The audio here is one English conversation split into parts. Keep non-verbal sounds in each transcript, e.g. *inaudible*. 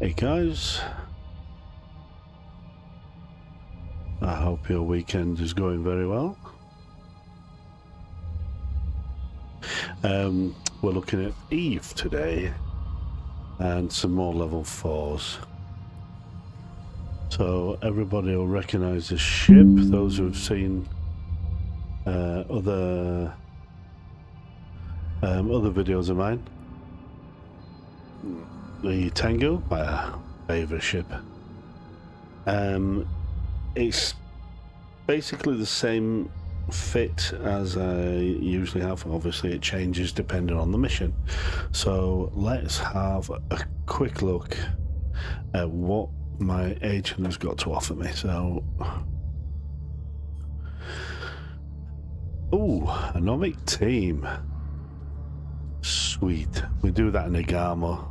Hey guys. I hope your weekend is going very well. Um, we're looking at Eve today and some more level 4s. So everybody will recognise the ship, those who have seen uh, other um, other videos of mine. The Tengu, my favourite ship. Um, it's basically the same fit as I usually have. Obviously, it changes depending on the mission. So let's have a quick look at what my agent has got to offer me. So, oh, anomic team. Sweet. We do that in a Garmur.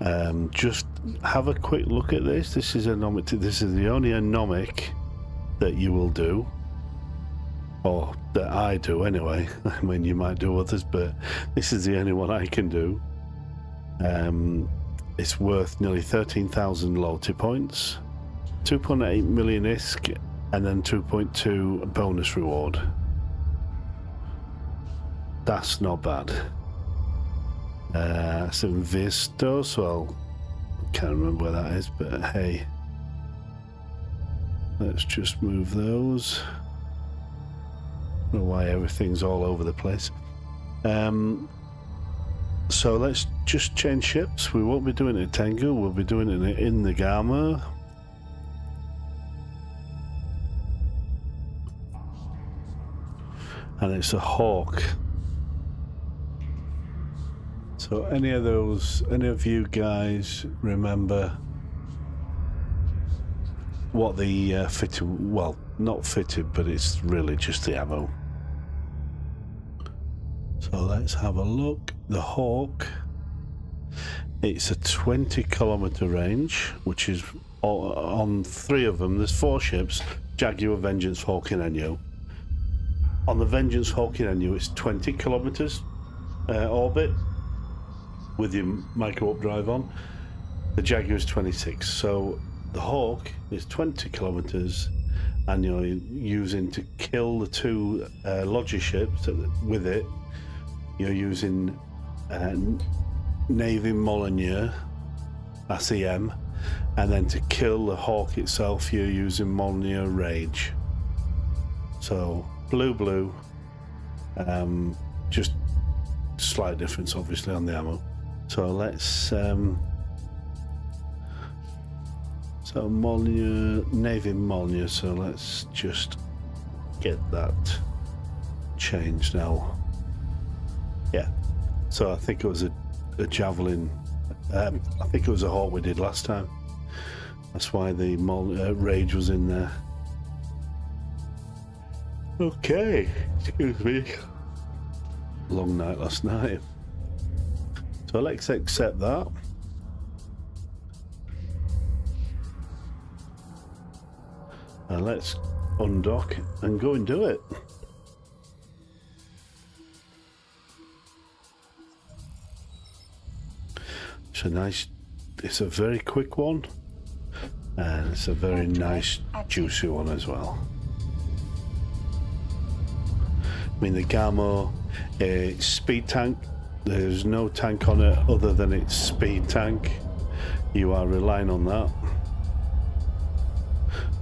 Um, just have a quick look at this. This is anomic. This is the only anomic that you will do, or that I do anyway. *laughs* I mean, you might do others, but this is the only one I can do. Um, it's worth nearly 13,000 loyalty points, 2.8 million ISK, and then 2.2 bonus reward. That's not bad. Uh, some Vistos, well, can't remember where that is, but hey. Let's just move those. Don't know why everything's all over the place. Um, so let's just change ships. We won't be doing it in Tengu, we'll be doing it in the Garmur. And it's a Hawk. So any of those, any of you guys remember what the uh, fitted, well, not fitted, but it's really just the ammo. So let's have a look. The Hawk, it's a 20 kilometer range, which is on three of them. There's four ships, Jaguar, Vengeance, Hawk and Enyo. On the Vengeance, Hawk and Enyo, it's 20 kilometers uh, orbit with your microwarp drive on. The Jaguar is 26. So the Hawk is 20 kilometers and you're using to kill the two uh, Lodger ships with it. You're using uh, Navy Mjolnir, SEM, and then to kill the Hawk itself, you're using Mjolnir Rage. So blue, blue, um, just slight difference obviously on the ammo. So let's um, so Mjolnir, Navy Mjolnir, so let's just get that changed now. Yeah, so I think it was a, a Javelin, um, I think it was a Hawk we did last time. That's why the Mol uh, Rage was in there. Okay, *laughs* excuse me. Long night last night. So let's accept that. And let's undock and go and do it. It's a nice, it's a very quick one. And it's a very nice juicy one as well. I mean the Garmur uh, speed tank, there's no tank on it other than its speed tank. You are relying on that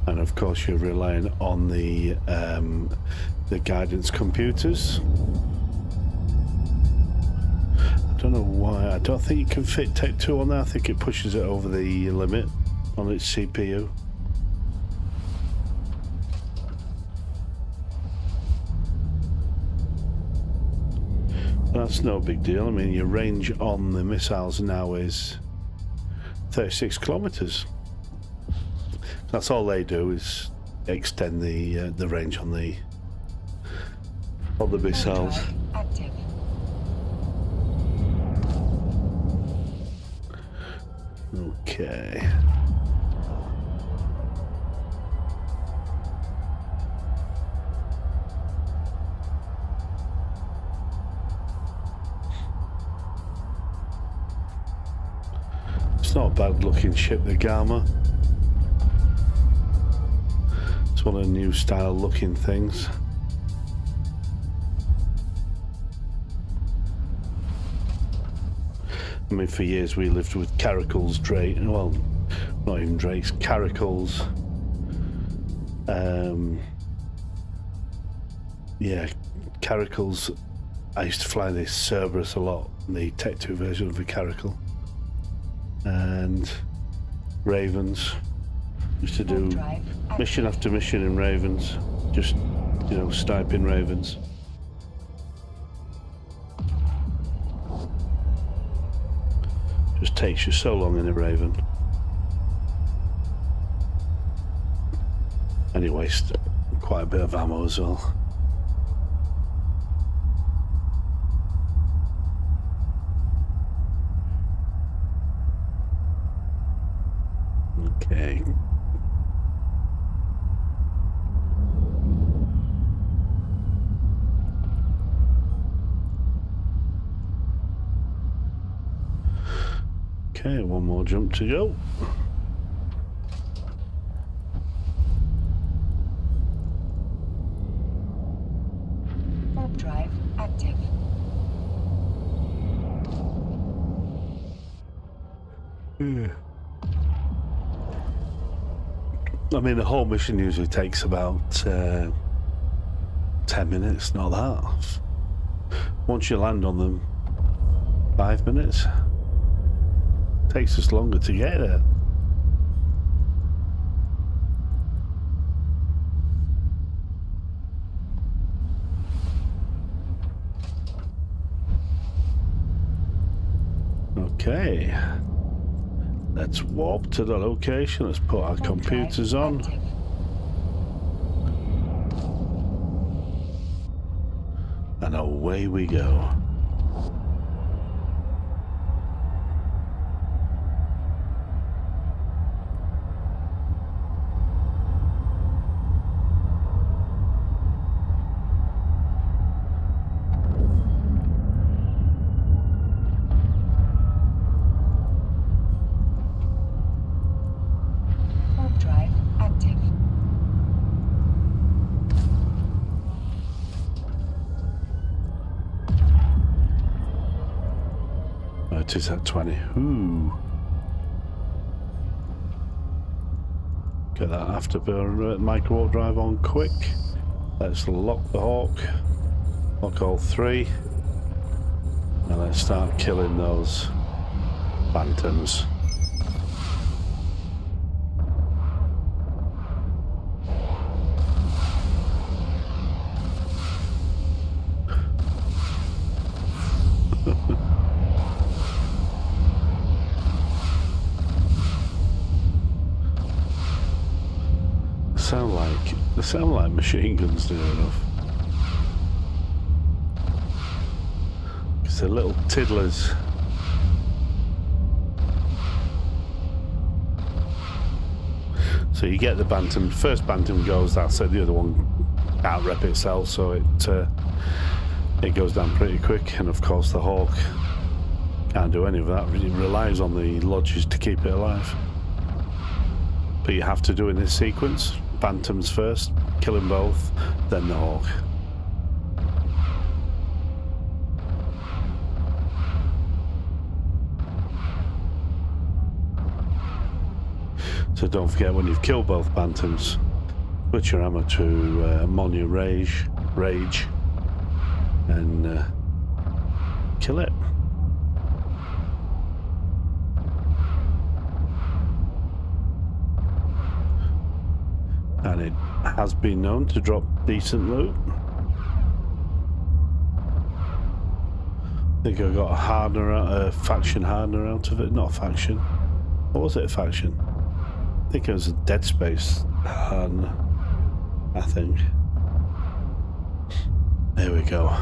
and of course you're relying on the um, the guidance computers. I don't know why. I don't think you can fit Tech 2 on there. I think it pushes it over the limit on its CPU. That's no big deal. I mean, your range on the missiles now is 36 kilometers. That's all they do is extend the uh, the range on the on the missiles. Okay. Bad looking ship, the Garmur. It's one of the new style looking things. I mean, for years we lived with caracals, Drake, well, not even drakes, caracals. Um, yeah, caracals. I used to fly the Cerberus a lot, the Tech 2 version of the caracal. And Ravens. Used to do mission after mission in Ravens. Just, you know, sniping Ravens. Just takes you so long in a Raven. And you waste quite a bit of ammo as well. Okay. Okay, one more jump to go. Warp drive active. Yeah. I mean, the whole mission usually takes about uh, 10 minutes, not that. Once you land on them, five minutes. Takes us longer to get there. Okay. Let's warp to the location. Let's put our computers on. And away we go. Warp drive active. Oh, it is at 20. Ooh. Get that afterburner uh, micro drive on quick. Let's lock the Hawk. Lock all three. And let's start killing those bantams. Sound like they sound like machine guns do enough. It's the little tiddlers. So you get the bantam. First bantam goes. That's it. The other one can't itself, so it uh, it goes down pretty quick. And of course, the hawk can't do any of that. It relies on the lodges to keep it alive. But you have to do in this sequence. Bantams first, kill them both, then the hawk. So don't forget when you've killed both bantams, put your ammo to uh, Monia Rage, Rage, and uh, kill it. And it has been known to drop decent loot. I think I got a hardener, a faction hardener out of it. Not a faction. What was it? A faction? I think it was a Dead Space hardener. I think. There we go.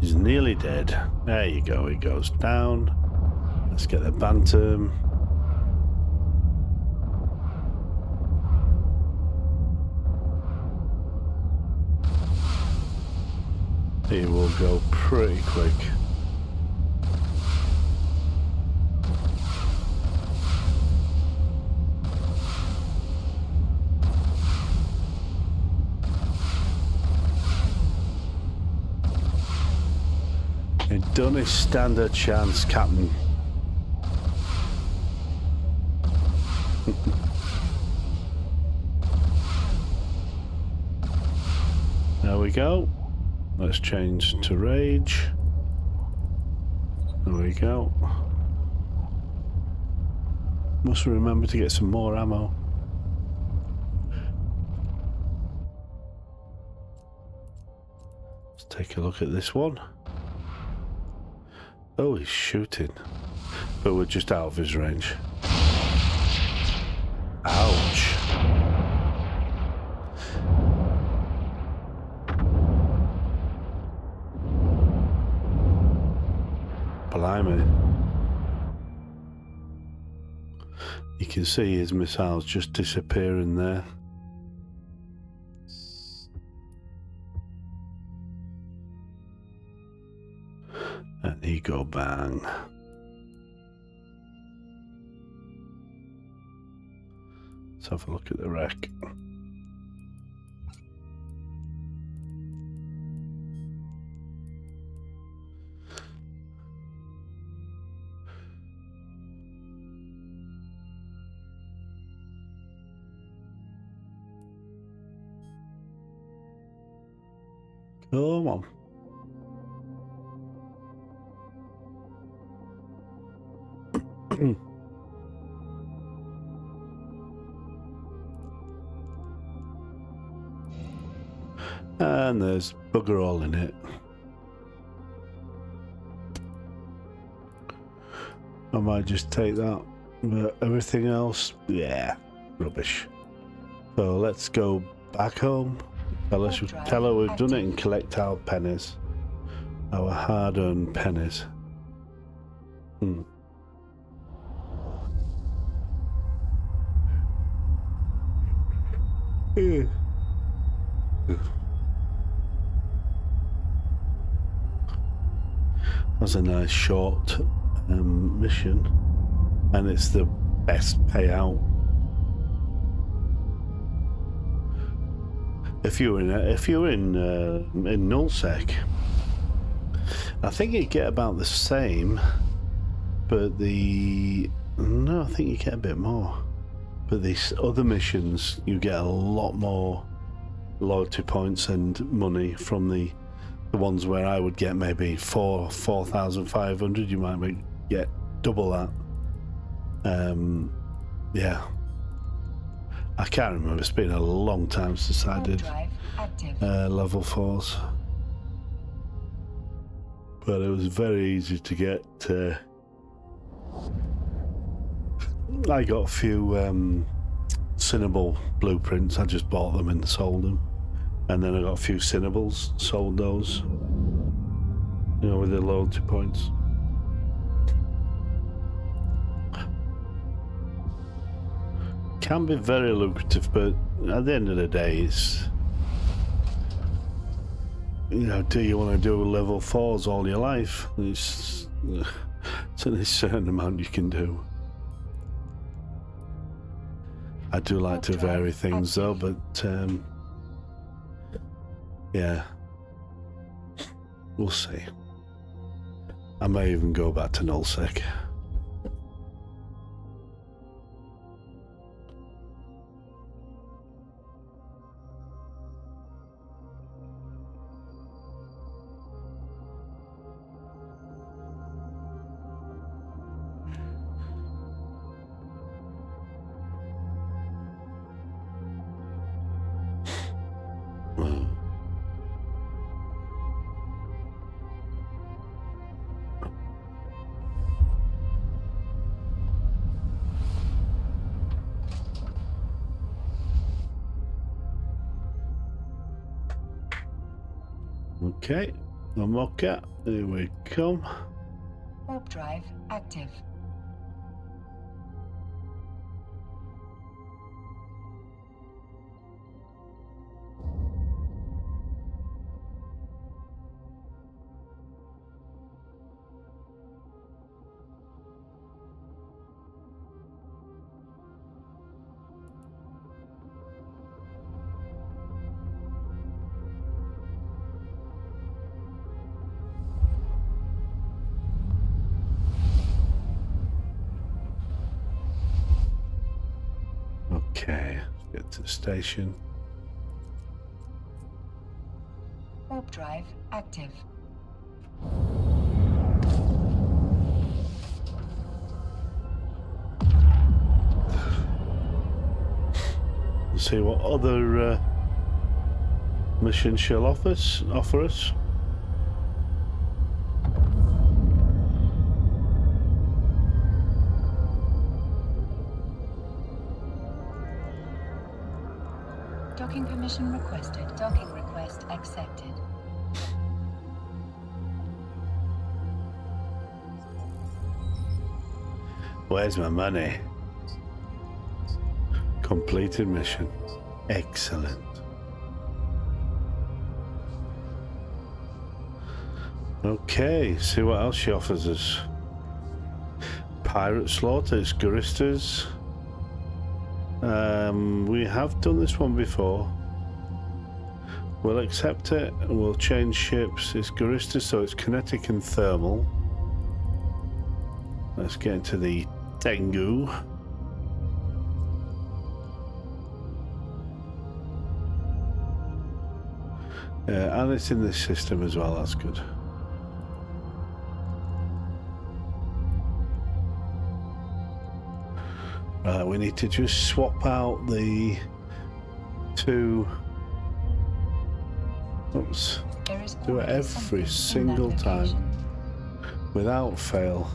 He's nearly dead. There you go. He goes down. Let's get the bantam. It will go pretty quick. It don't stand a chance, Captain. Go. Let's change to rage. There we go. Must remember to get some more ammo. Let's take a look at this one. Oh, he's shooting. But we're just out of his range. Can see his missiles just disappearing there. And he go bang. Let's have a look at the wreck. Come on. *clears throat* and there's bugger all in it. I might just take that, but everything else, yeah, rubbish. So let's go back home. Tell, us, tell her we've done it and collect our pennies. Our hard-earned pennies. Hmm. That's a nice short um, mission, and it's the best payout. If you're in, if you're in uh, in nullsec, I think you get about the same, but the no, I think you get a bit more. But these other missions, you get a lot more loyalty points and money from the the ones where I would get maybe four four thousand five hundred. You might get double that. Um, yeah, I can't remember. It's been a long time since I did uh, level fours, but it was very easy to get. Uh, I got a few um, Cynabal blueprints. I just bought them and sold them. And then I got a few Cynabals, sold those. You know, with the loyalty points. Can be very lucrative, but at the end of the day, it's. You know, do you want to do level fours all your life? It's, *laughs* it's a certain amount you can do. I do like to vary things though, but um, yeah, we'll see. I may even go back to nullsec. Okay, I'm okay. Here we come. Warp drive active. Station. Warp drive active. see what other uh, missions she'll offer us. Offer us. Where's my money? Completed mission. Excellent. Okay, see what else she offers us. Pirate slaughters, Guristas. Um, we have done this one before. We'll accept it. We'll change ships. It's Guristas, so it's kinetic and thermal. Let's get into the Tengu. Yeah, and it's in this system as well, that's good. Right, we need to just swap out the two. Oops. Do it every single time without fail.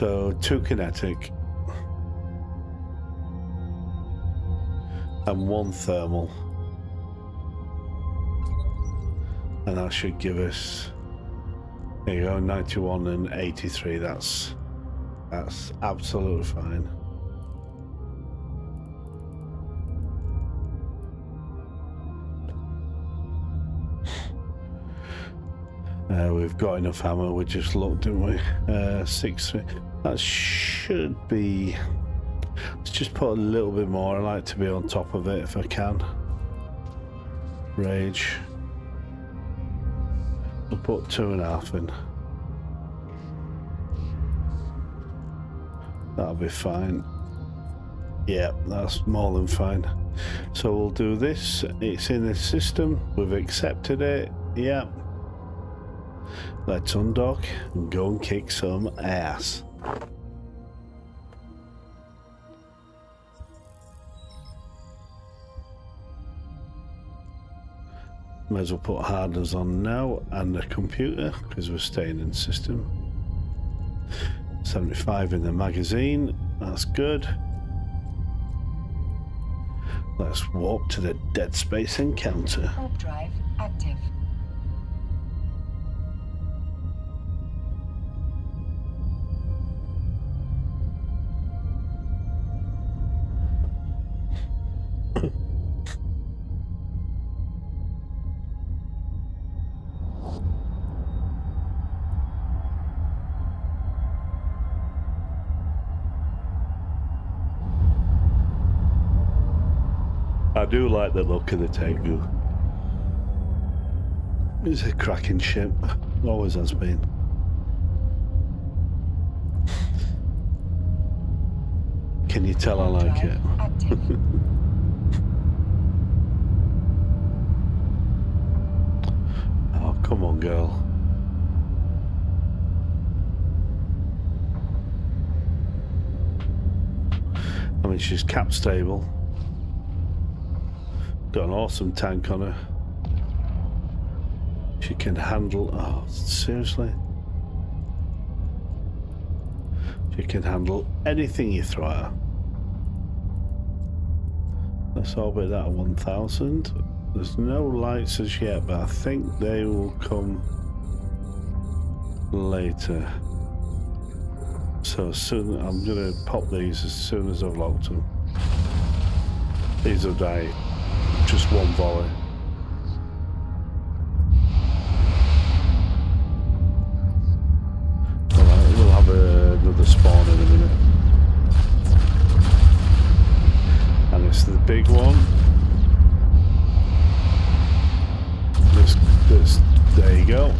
So, two kinetic and one thermal. And that should give us there you go, 91 and 83. That's that's absolutely fine. Uh, we've got enough hammer. We just looked, didn't we? Uh, six. That should be. Let's just put a little bit more. I like to be on top of it if I can. Rage. We'll put two and a half in. That'll be fine. Yeah, that's more than fine. So we'll do this. It's in the system. We've accepted it. Yeah. Let's undock and go and kick some ass. May as well put hardeners on now and the computer because we're staying in system. 75 in the magazine, that's good. Let's walk to the Dead Space encounter. Warp drive active. Do like the look of the Tengu. It's a cracking ship. Always has been. Can you tell I like it? *laughs* oh, come on, girl. I mean, she's cap stable. Got an awesome tank on her. She can handle... Oh, seriously? She can handle anything you throw at her. Let's orbit that 1000. There's no lights as yet, but I think they will come later. So soon, I'm going to pop these as soon as I've locked them. These will die just one volley. Alright, we'll have a, another spawn in a minute. And it's the big one. This, this, there you go.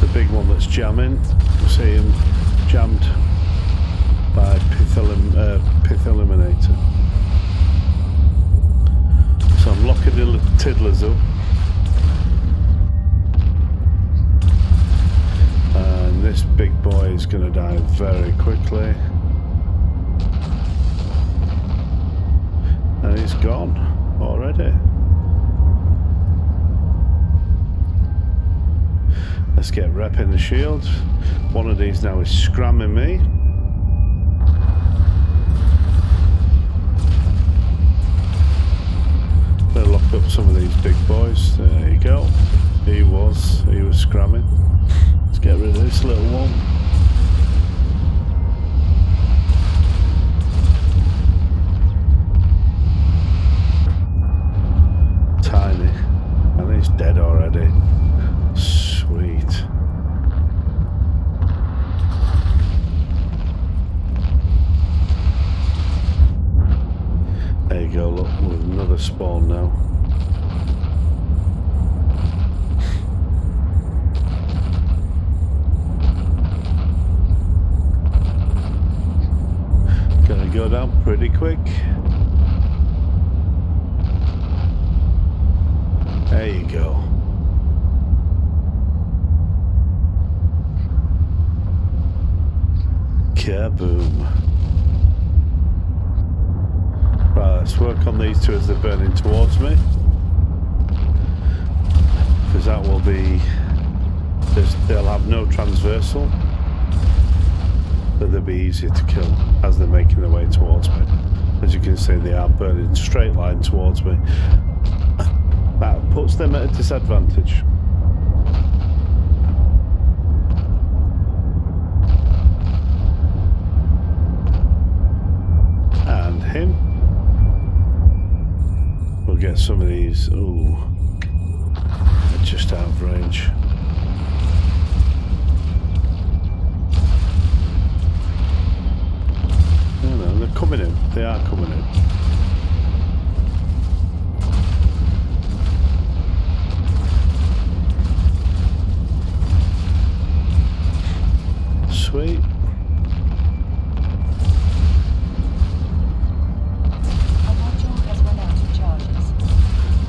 The big one that's jamming. see him jammed by Pith, elim uh, Pith Eliminator. So I'm locking the tiddlers up. And this big boy is going to die very quickly. And he's gone already. Let's get rep in the shield. One of these now is scramming me. Up some of these big boys. There you go. He was, he was scramming. Let's get rid of this little one. Straight line towards me. That puts them at a disadvantage. And him. We'll get some of these. Ooh. Sweet.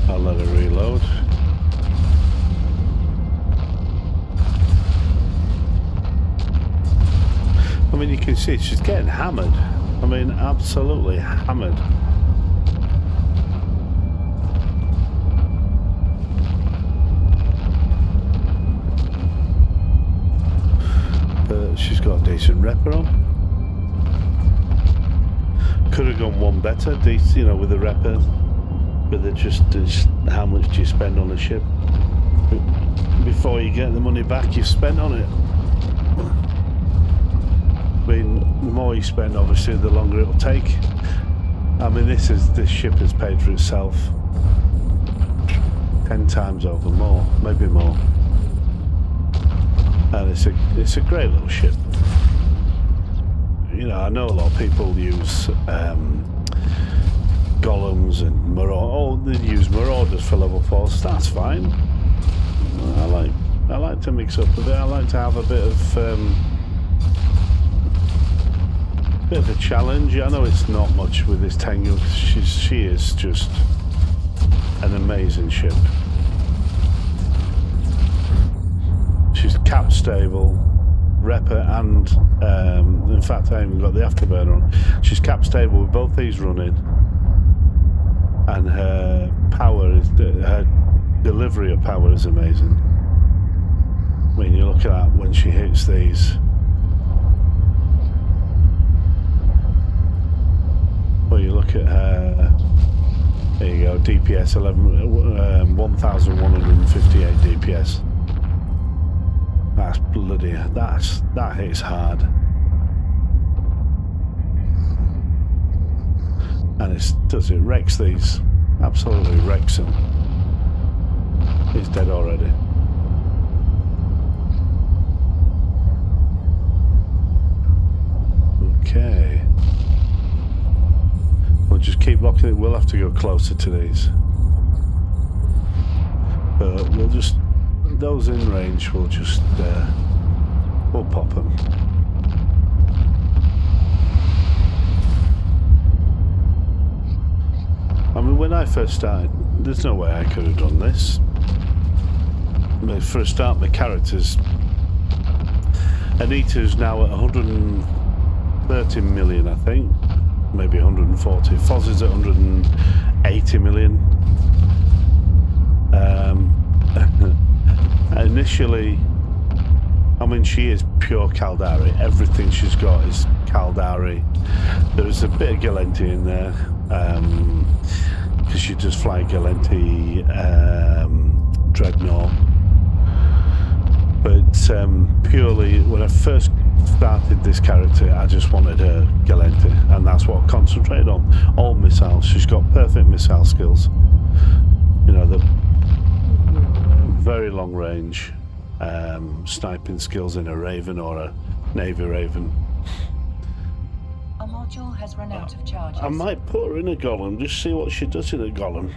I'll let it reload. I mean, you can see she's getting hammered. I mean, absolutely hammered. Got a decent repper on. Could have gone one better, you know, with the repper. But they're just, just how much do you spend on a ship? Before you get the money back you've spent on it. I mean, the more you spend, obviously, the longer it'll take. I mean, this is this ship has paid for itself ten times over, more, maybe more. And it's a it's a great little ship. You know, I know a lot of people use um, golems and maraud. Oh, they use marauders for level four. So that's fine. I like I like to mix up a bit. I like to have a bit of um, bit of a challenge. I know it's not much with this Tengu. She's she is just an amazing ship. She's cap stable, repper, and um, in fact, I haven't got the afterburner on. She's cap stable with both these running, and her power is her delivery of power is amazing. I mean, you look at that when she hits these. Well, you look at her. There you go, DPS 11, um, 1158 DPS. That's bloody. That's that hits hard. And it does it wrecks these. Absolutely wrecks them. He's dead already. Okay. We'll just keep locking it. We'll have to go closer to these. But we'll just, those in range, we'll just uh, We'll pop them. I mean, when I first started, there's no way I could have done this. But for a start, my characters. Anita's now at 130 million, I think. Maybe 140. Foz is at 180 million. Um, initially, I mean, she is pure Caldari. Everything she's got is Caldari. There's a bit of Gallente in there because um, she does fly Gallente um, Dreadnought. But um, purely, when I first started this character, I just wanted her Gallente, and that's what I concentrated on. All missiles. She's got perfect missile skills. You know, the very long range um, sniping skills in a Raven or a Navy Raven. A module has run out of charges. I might put her in a Golem, just see what she does in a Golem.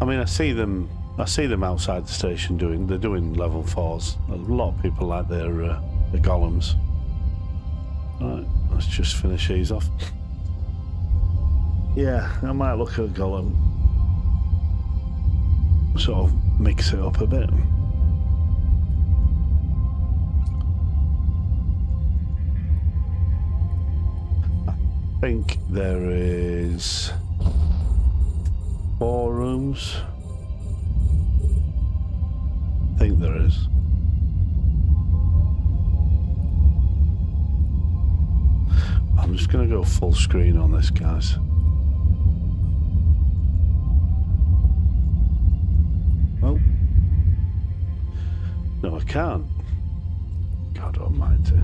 I mean, I see them. I see them outside the station doing. They're doing level fours. A lot of people like their uh, the golems. Right, let's just finish these off. yeah, I might look at a golem. Sort of mix it up a bit. I think there is four rooms. I think there is. I'm just going to go full screen on this, guys. I can't. God almighty.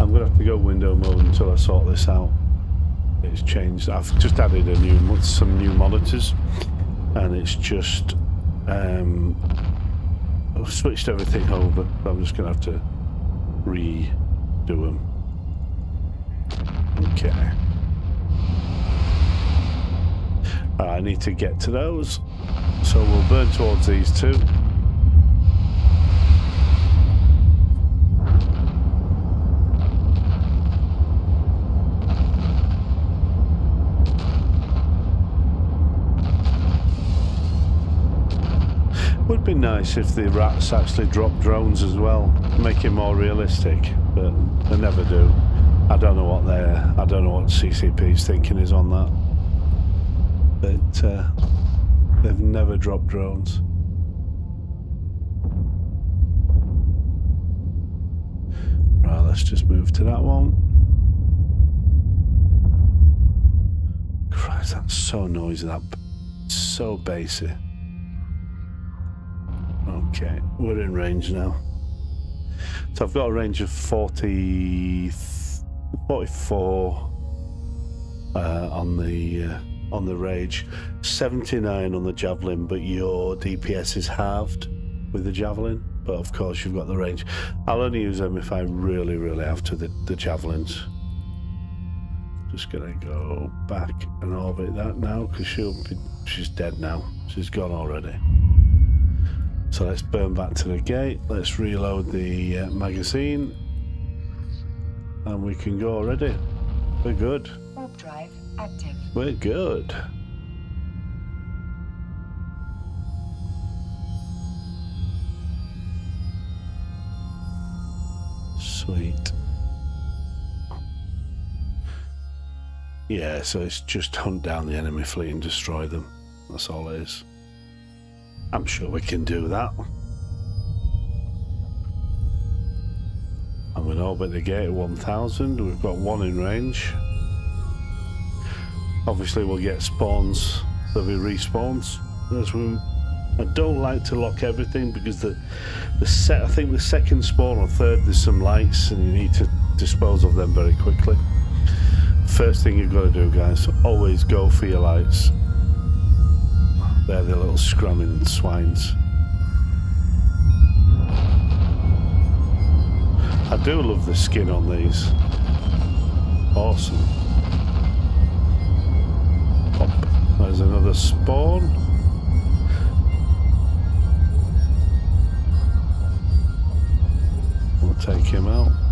I'm going to have to go window mode until I sort this out. It's changed. I've just added a new, some new monitors, and it's just um, I've switched everything over. I'm just going to have to redo them. Okay. I need to get to those, so we'll burn towards these two. Would be nice if the rats actually dropped drones as well, make it more realistic, but they never do. I don't know what they're, I don't know what CCP's thinking is on that. But uh, they've never dropped drones. Right, let's just move to that one. Christ, that's so noisy, that so basic. Okay, we're in range now. So I've got a range of 40, 44 uh, on the uh, on the rage, 79 on the javelin, but your DPS is halved with the javelin. But of course, you've got the range. I'll only use them if I really, really have to. The, the javelins. Just gonna go back and orbit that now because she'll be she's dead now. She's gone already. So let's burn back to the gate. Let's reload the uh, magazine. And we can go already. We're good. Warp drive active. We're good. Sweet. Yeah, so it's just hunt down the enemy fleet and destroy them. That's all it is. I'm sure we can do that. I'm going to orbit the gate at 1000. We've got one in range. Obviously, we'll get spawns. There'll be respawns. As we, I don't like to lock everything because the the set. I think the second spawn or third, there's some lights, and you need to dispose of them very quickly. First thing you've got to do, guys, always go for your lights. They're the little scrumming swines. I do love the skin on these. Awesome. Pop. There's another spawn. We'll take him out.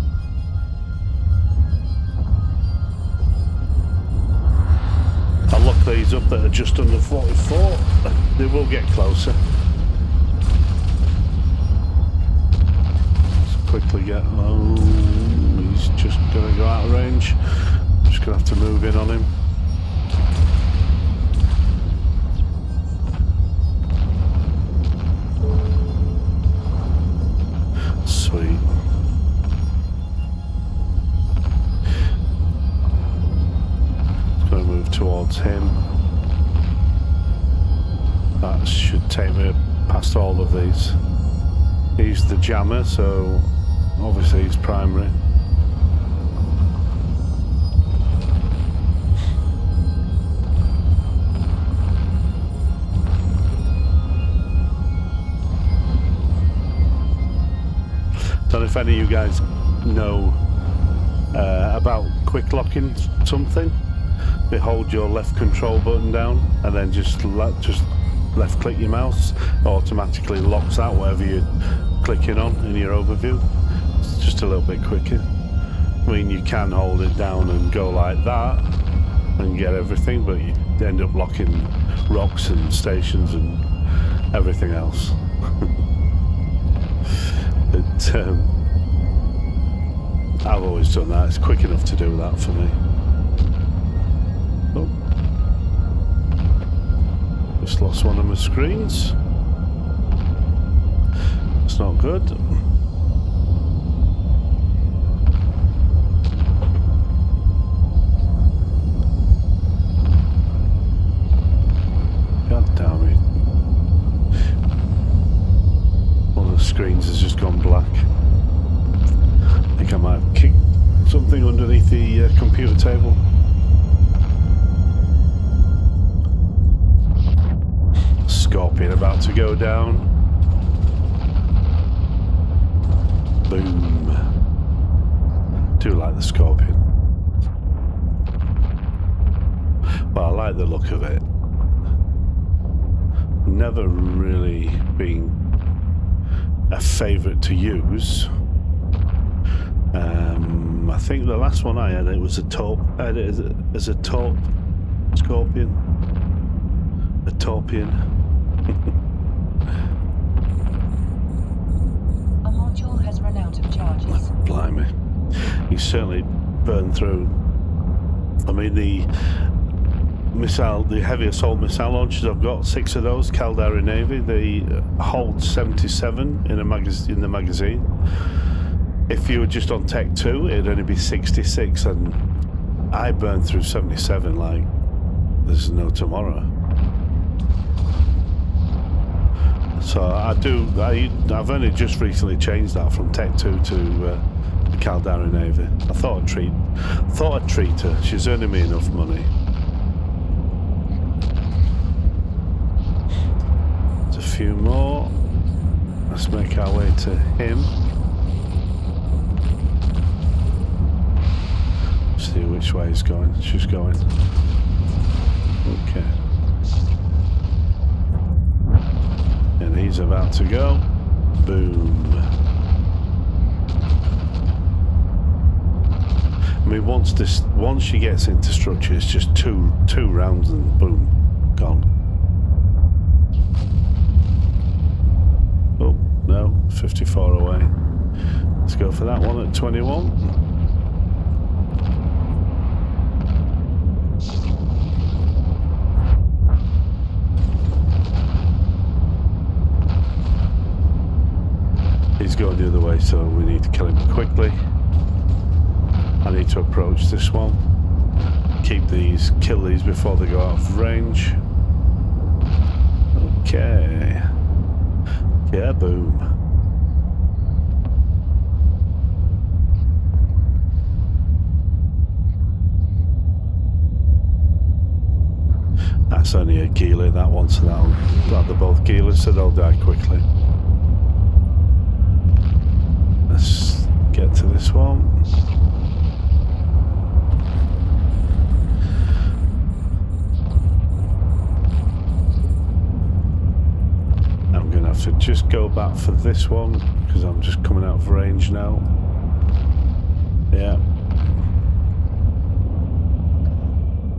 Look these up that are just under 44. They will get closer. Let's quickly get. Oh, he's just going to go out of range. Just going to have to move in on him. Him. That should take me past all of these. He's the jammer, so obviously he's primary. Don't know if any of you guys know uh, about quick locking something. Hold your left control button down and then just let, just left click your mouse. Automatically locks out whatever you're clicking on in your overview. It's just a little bit quicker. I mean, you can hold it down and go like that and get everything, but you end up locking rocks and stations and everything else. *laughs* but um, I've always done that. It's quick enough to do that for me. Just lost one of my screens. It's not good. Favourite to use. Um, I think the last one I had it was a top. I had it as a, as a taupe scorpion. A taupian. *laughs* A module has run out of charges. Blimey. He's certainly burned through. I mean, the missile, the heavy assault missile launchers, I've got six of those, Caldari Navy. They hold 77 in, a in the magazine. If you were just on Tech 2, it'd only be 66, and I burned through 77 like there's no tomorrow. So I do. I, I've only just recently changed that from Tech 2 to uh, Caldari Navy. I thought I'd treat, thought I'd treat her. She's earning me enough money. There's a few more. Let's make our way to him. See which way he's going. She's going. Okay. And he's about to go. Boom. I mean, once this, once she gets into structure, it's just two, two rounds and boom, gone. Oh no, 54 away. Let's go for that one at 21. He's going the other way, so we need to kill him quickly. I need to approach this one. Keep these, kill these before they go out of range. Okay. Yeah, boom. That's only a Gila, that one, so that'll, that they're both Gilas, so they'll die quickly. Let's get to this one. I'm to have to just go back for this one because I'm just coming out of range now. Yeah.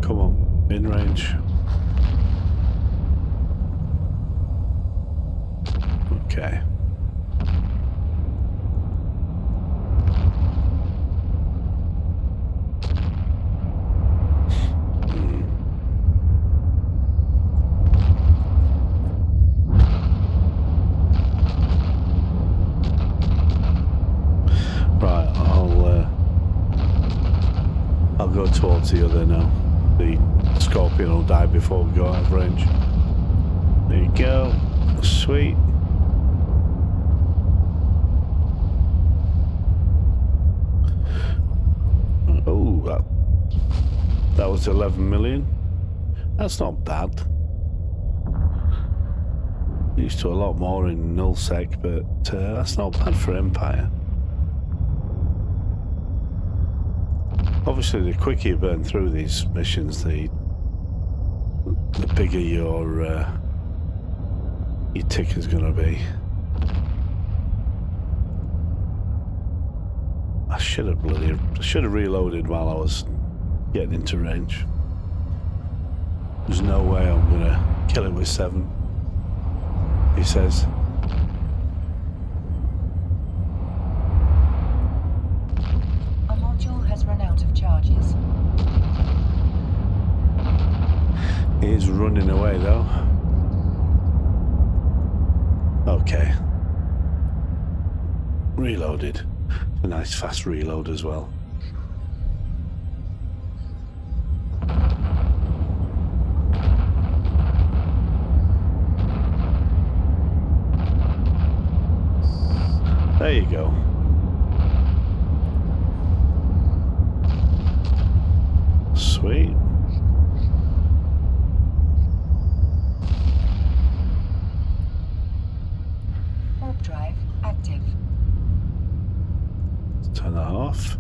Come on, in range. Okay. Right, I'll uh, I'll go towards the other now. The scorpion will die before we go out of range. There you go. Sweet. Oh, that that was 11 million. That's not bad. Used to a lot more in nullsec, but uh, that's not bad for Empire. Obviously, the quicker you burn through these missions, the the bigger your uh, your tick is going to be. I should have bloody should have reloaded while I was getting into range. There's no way I'm gonna kill it with seven. He says. A module has run out of charges. He is running away though. Okay. Reloaded. A nice fast reload as well. There you go. Sweet. Warp drive active. Turn that off.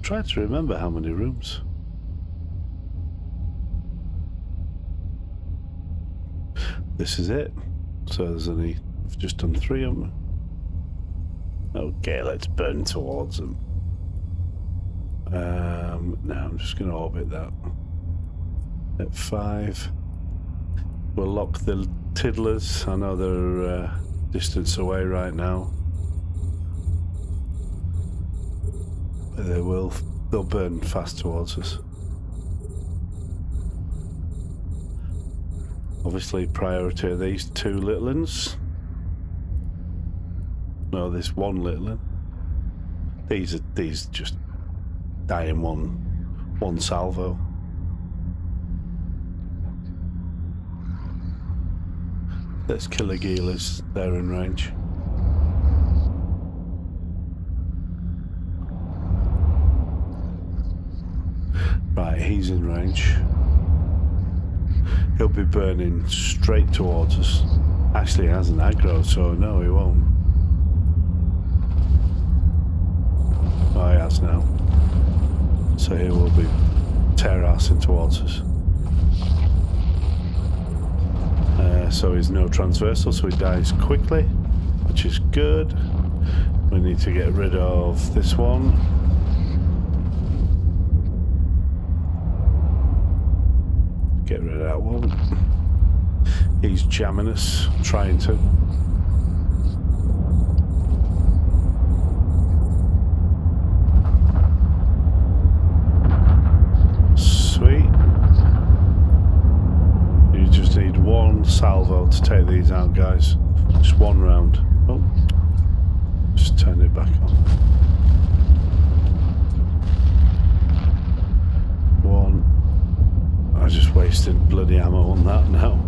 Try to remember how many rooms. This is it. So there's only I've just done three of them. Okay, let's burn towards them. Um, now I'm just going to orbit that at five. We'll lock the tiddlers. I know they're uh, distance away right now. But they will. They'll burn fast towards us. Obviously, priority are these two little ones. No, this one little one. These are these just die in one one salvo. Let's kill the Gilas. They're in range. Right, he's in range. He'll be burning straight towards us. Actually, he hasn't aggro, so no, he won't. Oh, he has now. So he will be terrassing towards us. Uh, so he's no transversal, so he dies quickly, which is good. We need to get rid of this one. Get rid of that one. He's jamming us, trying to. Sweet. You just need one salvo to take these out, guys. Just one round. Oh, just turn it back on. One. I just wasted bloody ammo on that now.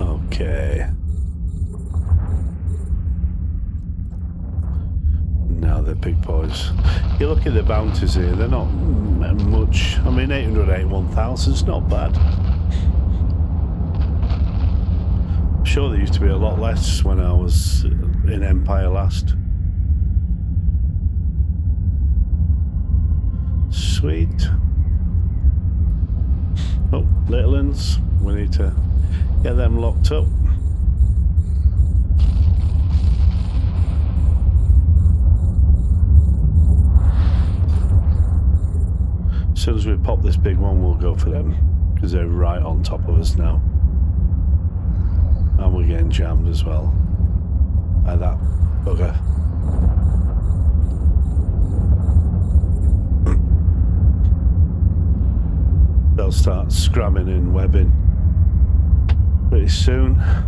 Okay. Now they're big boys. You look at the bounties here, they're not much. I mean, 881,000 is not bad. I'm sure there used to be a lot less when I was in Empire last. Sweet. Oh, little ones. We need to get them locked up. As soon as we pop this big one, we'll go for them because they're right on top of us now. And we're getting jammed as well by that bugger. They'll start scramming and webbing pretty soon. A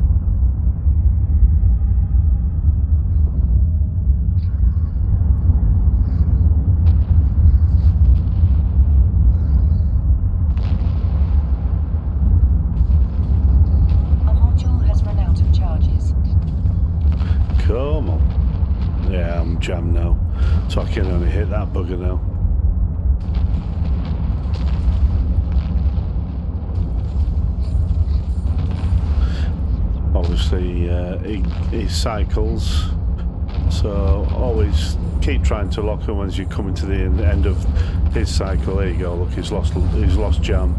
module has run out of charges. Come on. Yeah, I'm jammed now. So I can only hit that bugger now. Obviously, uh, he, he cycles. So always keep trying to lock him as you come into the end of his cycle. There you go. Look, he's lost. He's lost jam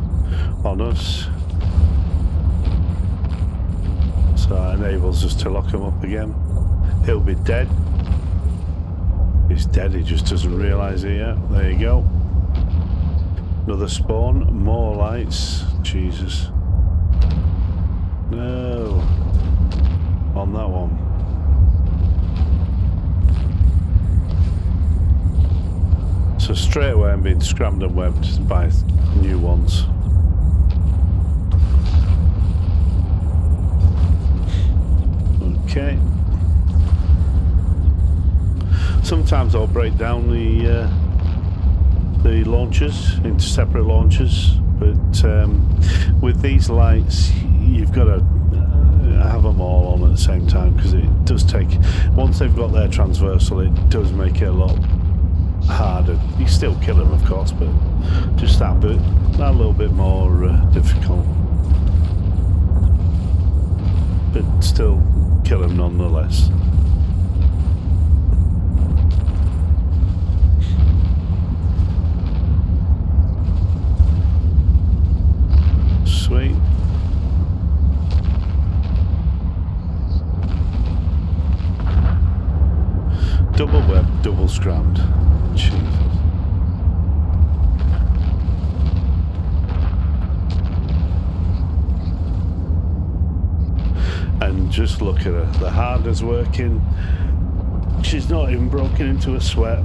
on us. So that enables us to lock him up again. He'll be dead. He's dead, he just doesn't realise it yet. There you go. Another spawn, more lights. Jesus. No. On that one. So straight away I'm being scrammed and webbed by new ones. Okay. Sometimes I'll break down the uh, the launchers into separate launchers, but um, with these lights, you've got to have them all on at the same time because it does take. Once they've got their transversal, it does make it a lot harder. You still kill them, of course, but just that bit, that little bit more uh, difficult. But still kill them nonetheless. Sweet. Double web, double scrammed. Jesus. And just look at her. The hardener's working. She's not even broken into a sweat.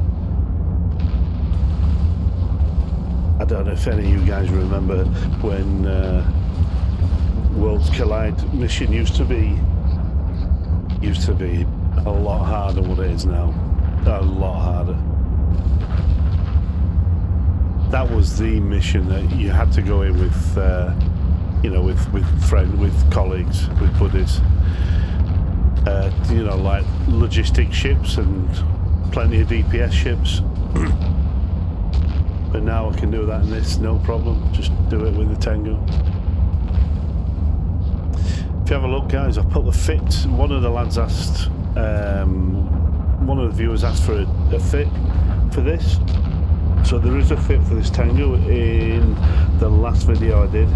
I don't know if any of you guys remember when uh, Worlds Collide mission used to be used to be a lot harder what it is now. A lot harder. That was the mission that you had to go in with, uh, you know, with with friends, with colleagues, with buddies. Uh, you know, like logistic ships and plenty of DPS ships. *clears throat* But now I can do that in this, no problem. Just do it with the Tengu. If you have a look, guys, I put the fit. One of the lads asked, um, one of the viewers asked for a, a fit for this. So there is a fit for this Tengu in the last video I did.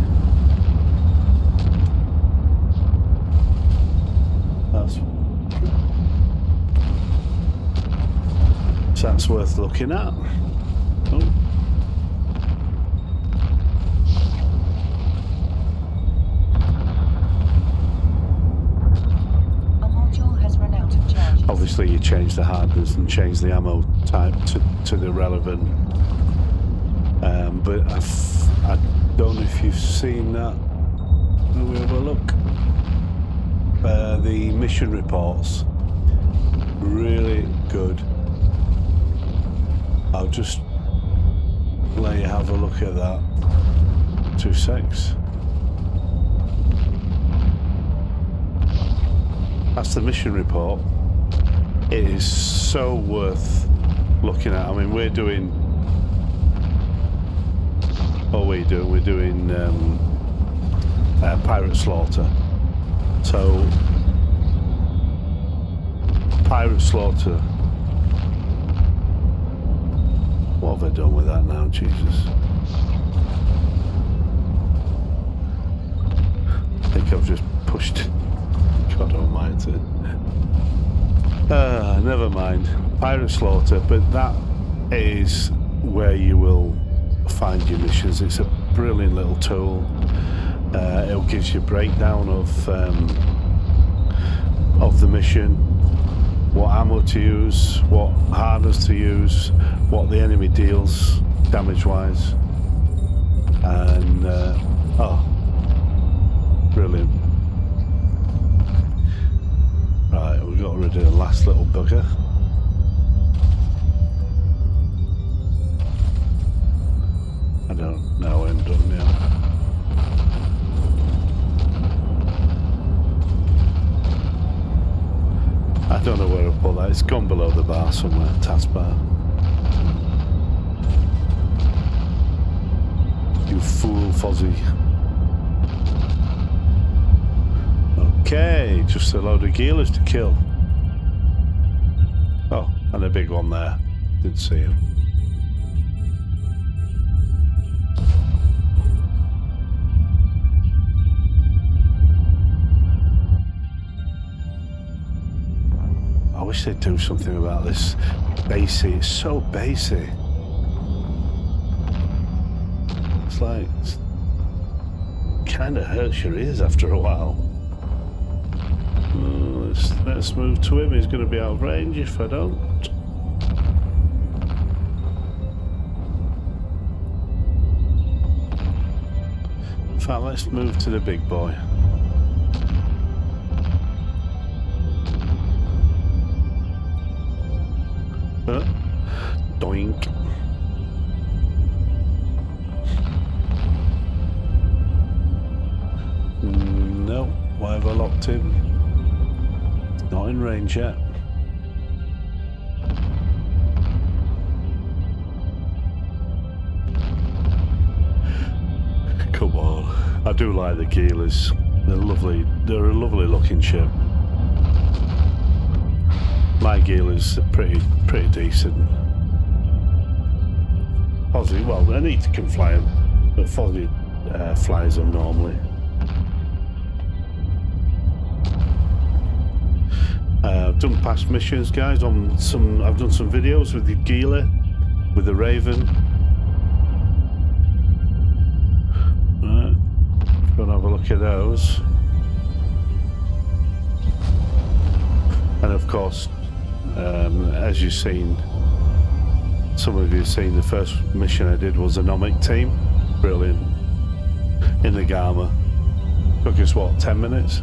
That's, that's worth looking at. Oh. A module has run out of charges. Obviously, you change the hardeners and change the ammo type to, to the relevant. Um, but I don't know if you've seen that. Let me have a look. Uh, the mission reports. Really good. I'll just let you have a look at that. Two secs. That's the mission report. It is so worth looking at. I mean, we're doing. What we do? We're doing um, uh, pirate slaughter. So, pirate slaughter. What have I done with that now, Jesus? I think I've just pushed. *laughs* God almighty. Ah, never mind. Pirate Slaughter, but that is where you will find your missions. It's a brilliant little tool. Uh, it gives you a breakdown of um, of the mission, what ammo to use, what hardeners to use, what the enemy deals damage-wise, and uh, oh, brilliant! Got rid of the last little bugger. I don't know him, don't you? I don't know where I put that. It's gone below the bar somewhere, taskbar. You fool, Fozzie. Okay, just a load of Gilas to kill. And a big one there. Didn't see him. I wish they'd do something about this bassy. It's so bassy. It's like kind of hurts your ears after a while. Uh, let's, let's move to him. He's going to be out of range if I don't. Fact, let's move to the big boy. Huh? Doink. Mm, No, why have I locked him? Not in range yet. Do like the Gilas. They're lovely. They're a lovely looking ship. My Gilas are pretty pretty decent. Fozzie, well, Anita can fly them, but Fozzie uh, flies them normally. Uh, I've done past missions, guys. On some, I've done some videos with the Gila, with the Raven. Look at those. And of course, um, as you've seen, some of you have seen the first mission I did was a Nomic team. Brilliant. In the Garmur. Took us what, 10 minutes?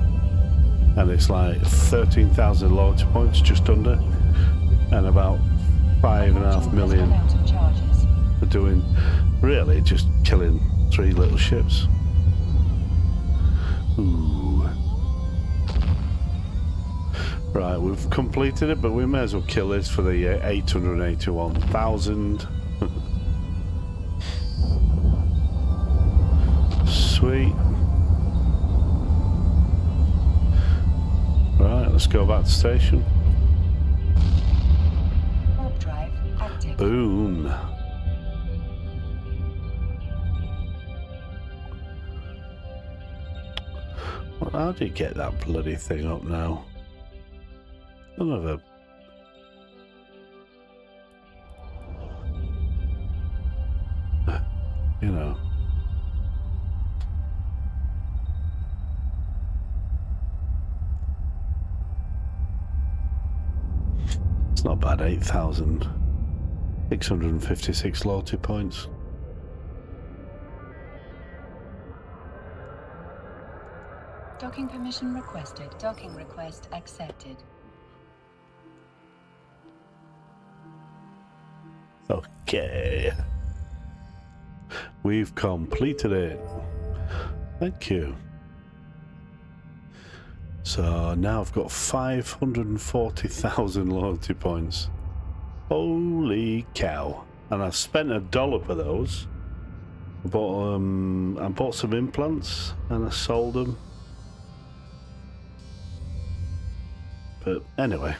And it's like 13,000 launch points, just under. And about five and a half million Module has million run out of charges. for doing, really just killing three little ships. Ooh. Right, we've completed it, but we may as well kill this for the uh, 881,000. *laughs* Sweet. Right, let's go back to station. Boom. How do you get that bloody thing up now? Son of a... Uh, you know. It's not bad, 8,656 loyalty points. Docking permission requested. Docking request accepted. Okay. We've completed it. Thank you. So now I've got 540,000 loyalty points. Holy cow. And I spent a dollar for those. I bought, um, I bought some implants and I sold them. But anyway,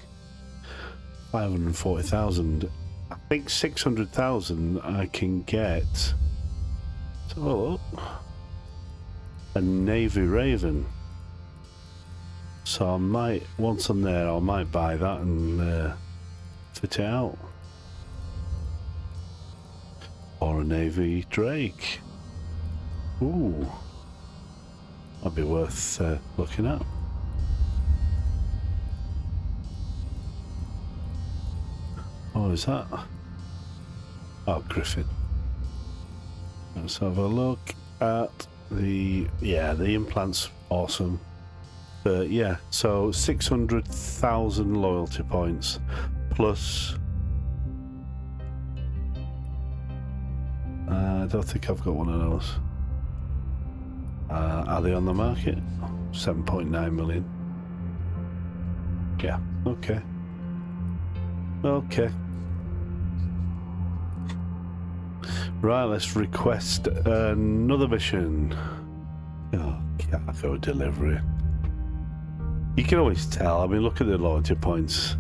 540,000 I think 600,000 I can get. So, a Navy Raven. So I might, once I'm there, I might buy that and uh, fit it out. Or a Navy Drake. Ooh. That'd be worth uh, looking at. Oh, is that? Oh, Griffin. Let's have a look at the yeah the implants awesome. But yeah so 600,000 loyalty points plus uh, I don't think I've got one of those. Uh, are they on the market? 7.9 million. Yeah okay. Okay Right, let's request another mission. Oh, cargo delivery. You can always tell. I mean, look at the loyalty points.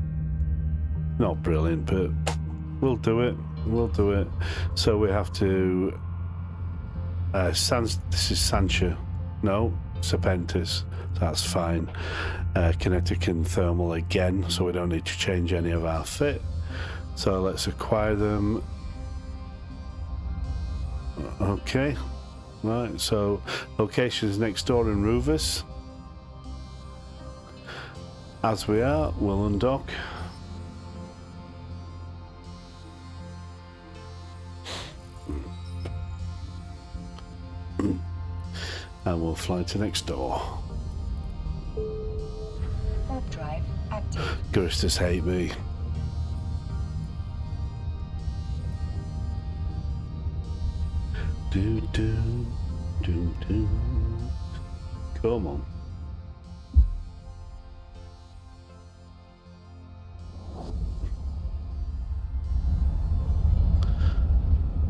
Not brilliant, but we'll do it. We'll do it. So we have to. Uh, Sans. This is Sansha. No, Serpentis. That's fine. Uh, and thermal again, so we don't need to change any of our fit. So let's acquire them Okay. Right, so location is next door in Ruvus. As we are, we'll undock. and we'll fly to next door. Warp drive active. Guristas hate me. Do, do, do, do. Come on.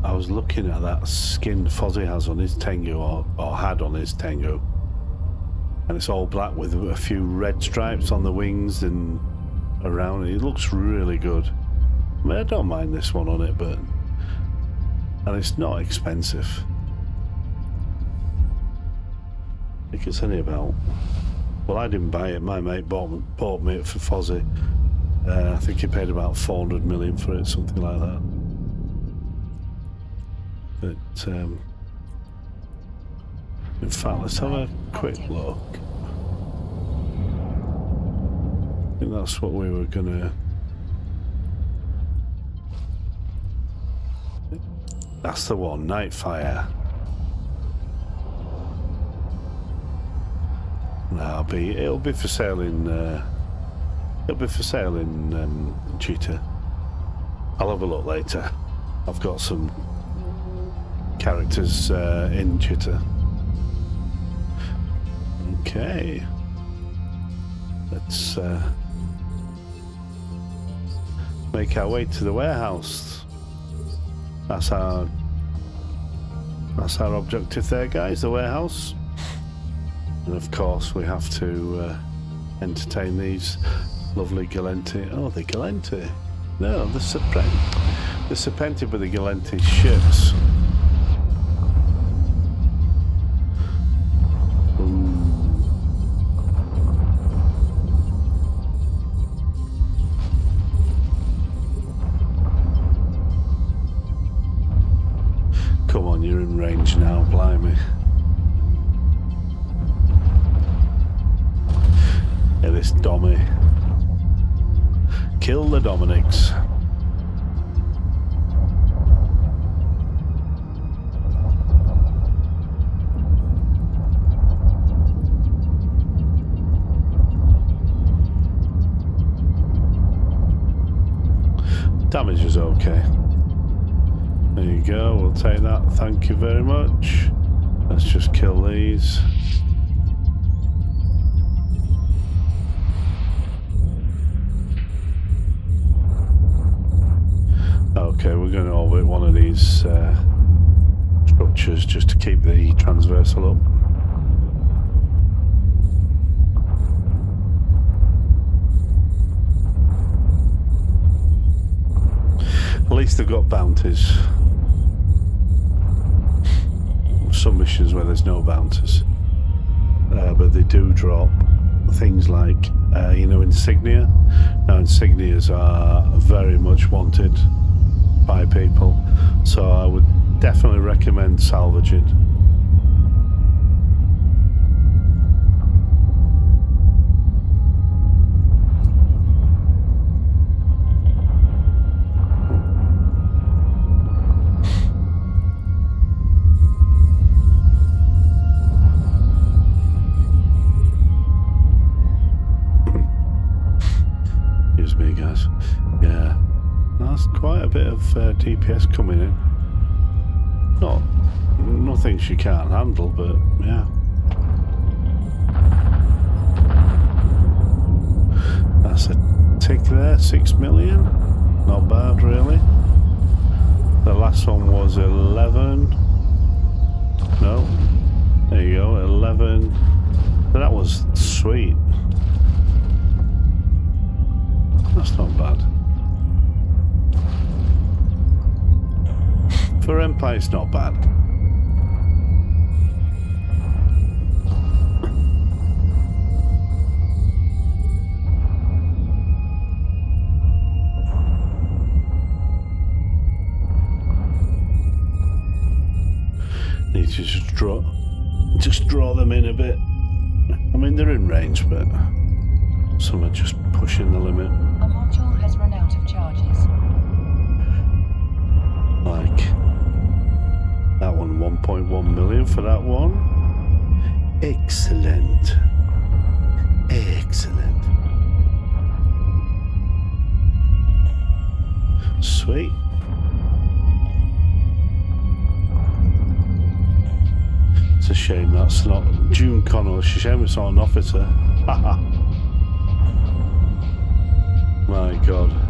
I was looking at that skin Fozzie has on his Tengu, or, or had on his Tengu. And it's all black with a few red stripes on the wings and around it. It looks really good. I mean, I don't mind this one on it, but and it's not expensive. I think it's only about. Well, I didn't buy it. My mate bought, bought me it for Fozzie. Uh, I think he paid about 400 million for it, something like that. But um, in fact, let's have a quick look. I think that's what we were gonna. That's the one, Nightfire. That'll be it'll be for sale in uh, it'll be for sale in um, Jita. I'll have a look later. I've got some characters uh, in Jita. Okay. Let's uh, make our way to the warehouse. That's our that's our objective there, guys. The warehouse. And of course, we have to uh, entertain these lovely Gallente. Oh, the Gallente. No, the Serpenti. The Serpenti with the Gallente ships. Blimey. Yeah, this Dommy. Kill the Dominix. Damage is okay. Go, we'll take that. Thank you very much. Let's just kill these. Okay, we're going to orbit one of these uh, structures just to keep the transversal up. At least they've got bounties. Some missions where there's no bounties. Uh, but they do drop things like, uh, you know, insignia. Now, insignias are very much wanted by people, so I would definitely recommend salvaging. Quite a bit of uh, DPS coming in. Not nothing she can't handle, but yeah. That's a tick there, six million. Not bad, really. The last one was 11. No. There you go, 11. That was sweet. That's not bad. For Empire, it's not bad. Need to just draw, just draw them in a bit. I mean, they're in range, but some are just pushing the limit. 1.1 million for that one. Excellent. Excellent. Sweet. It's a shame that's not June Connell. It's a shame it's not an officer. *laughs* My God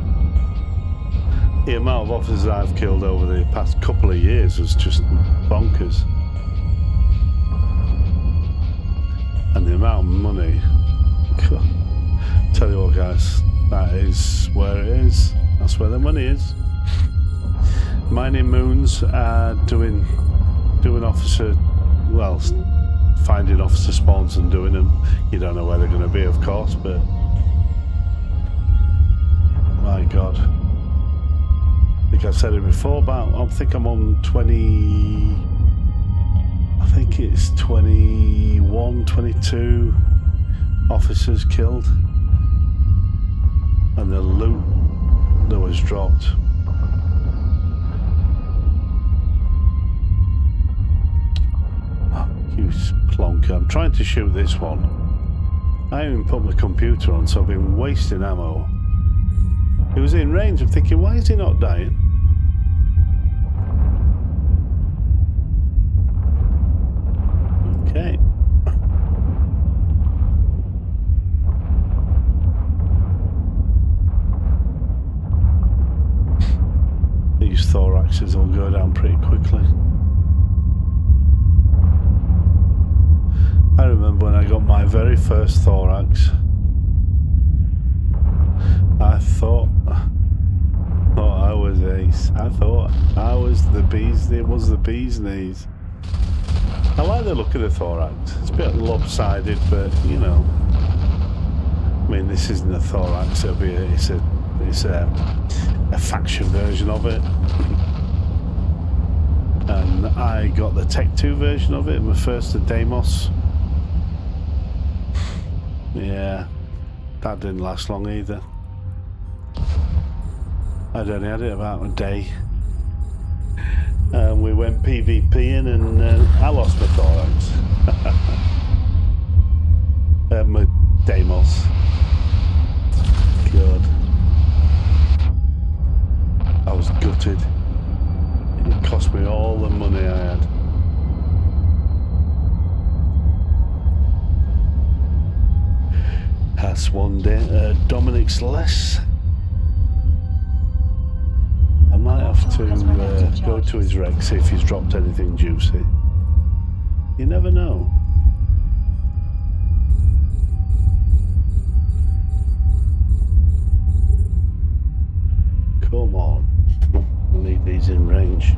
the amount of officers I've killed over the past couple of years is just bonkers. And the amount of money. *laughs* Tell you what, guys, that is where it is. That's where the money is. Mining moons are doing doing officer, well, finding officer spawns and doing them. You don't know where they're going to be, of course, but my God think I've said it before, about I think I'm on 20 I think it's 21, 22 officers killed. And the loot that was dropped. Oh, you plonker. I'm trying to shoot this one. I haven't put my computer on so I've been wasting ammo it was in range I'm thinking why is he not dying Okay. *laughs* These thoraxes will go down pretty quickly. I remember when I got my very first thorax. I thought, ace. I thought I was the bees. It was the bee's knees. I like the look of the thorax. It's a bit lopsided, but you know. I mean, this isn't a thorax. It'll be a, it's a it's a, a faction version of it. And I got the Tech 2 version of it, my first, the Deimos. Yeah, that didn't last long either. I'd only had it about a day. Um, we went PvP in and uh, I lost my thorax. *laughs* uh, my Deimos. God. I was gutted. It cost me all the money I had. That's one day. Uh, Dominix's less I to uh, go to his wreck, see if he's dropped anything juicy. You never know. Come on. I need these in range.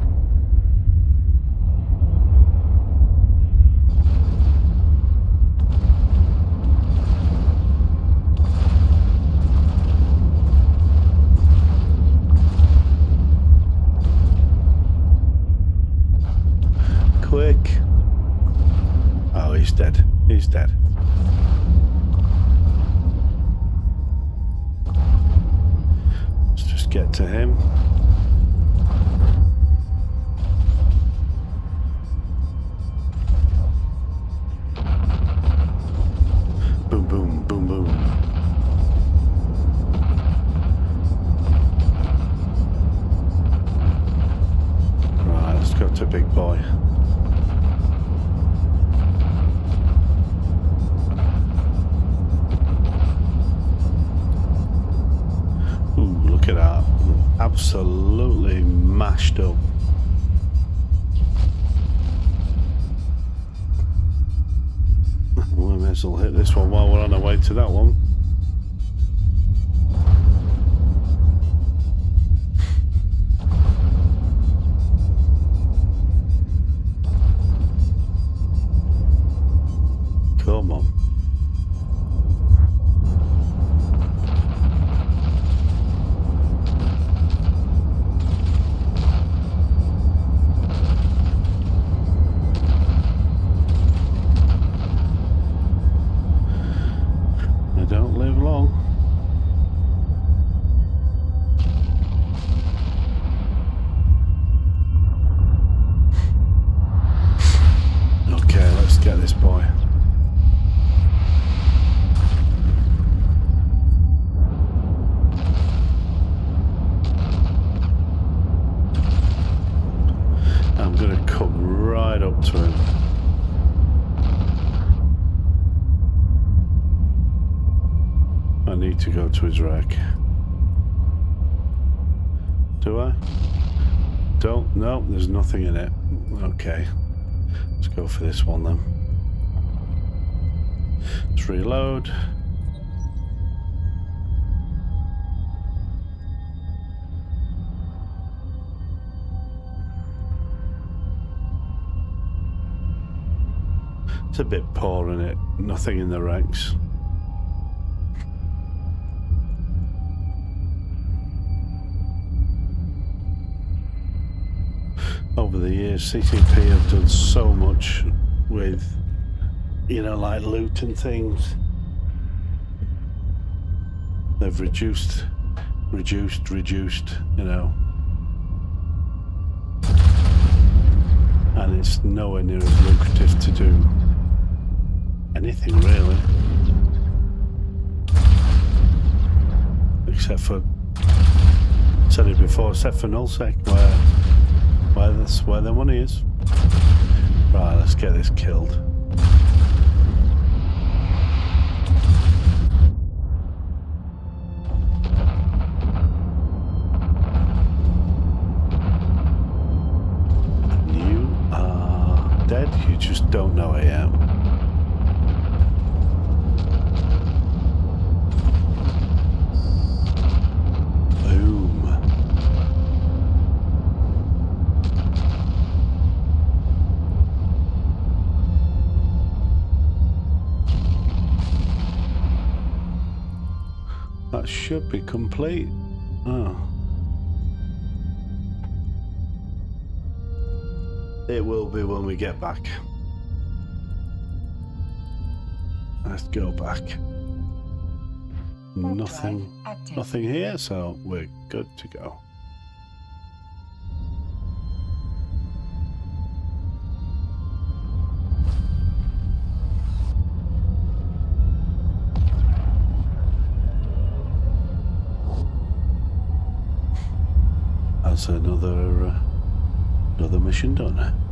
I need to go to his rack. Do I? Don't. No, there's nothing in it. Okay. Let's go for this one then. Let's reload. It's a bit poor in it. Nothing in the racks. Over the years, CCP have done so much with, you know, like loot and things. They've reduced, reduced, reduced, you know. And it's nowhere near as lucrative to do anything really. Except for, said it before, except for Nullsec, where where where the money is. Right, let's get this killed. Should be complete. Oh. It will be when we get back. Let's go back. Warp Nothing, nothing here, so we're good to go. That's another uh, another mission done.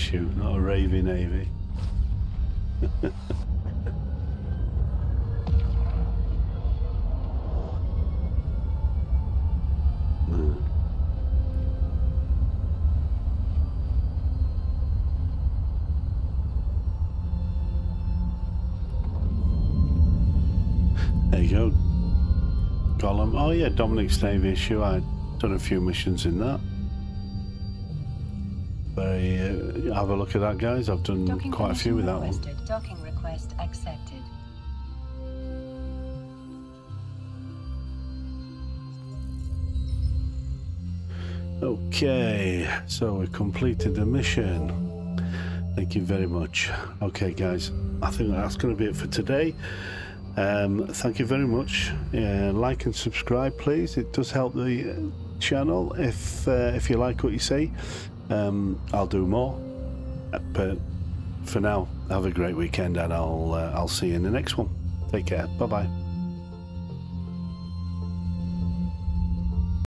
issue, not a raving navy. There you go. column. Oh yeah, Dominix Navy issue. I've done a few missions in that. Have a look at that, guys. I've done Docking quite a few with that one. Docking request accepted. Okay, so we completed the mission. Thank you very much. Okay, guys, I think that's going to be it for today. Um, thank you very much. Uh, like and subscribe, please. It does help the channel. If uh, if you like what you see, um, I'll do more. But for now, have a great weekend, and I'll uh, I'll see you in the next one. Take care. Bye bye.